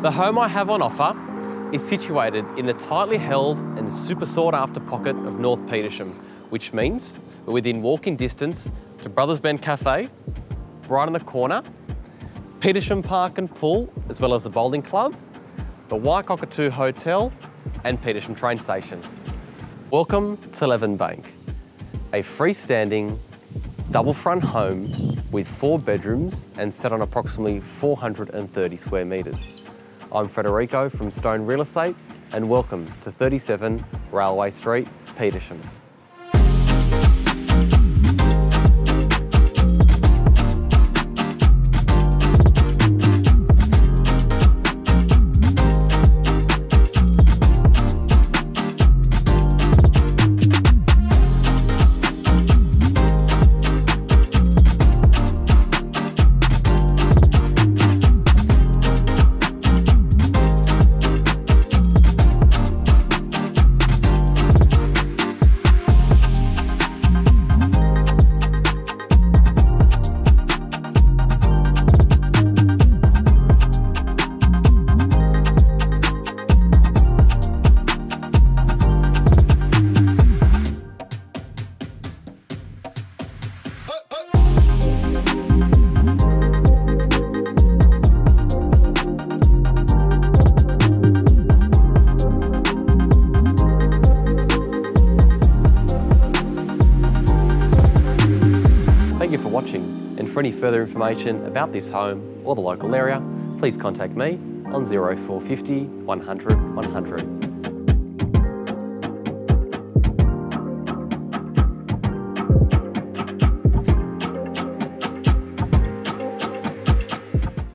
The home I have on offer is situated in the tightly held and super sought after pocket of North Petersham, which means we're within walking distance to Brothers Bend Cafe, right on the corner, Petersham Park and Pool, as well as the bowling club, the White Cockatoo Hotel, and Petersham train station. Welcome to Leven Bank, a freestanding double front home with four bedrooms and set on approximately 430 square metres. I'm Federico from Stone Real Estate and welcome to 37 Railway Street, Petersham. You for watching and for any further information about this home or the local area, please contact me on 0450 100 100.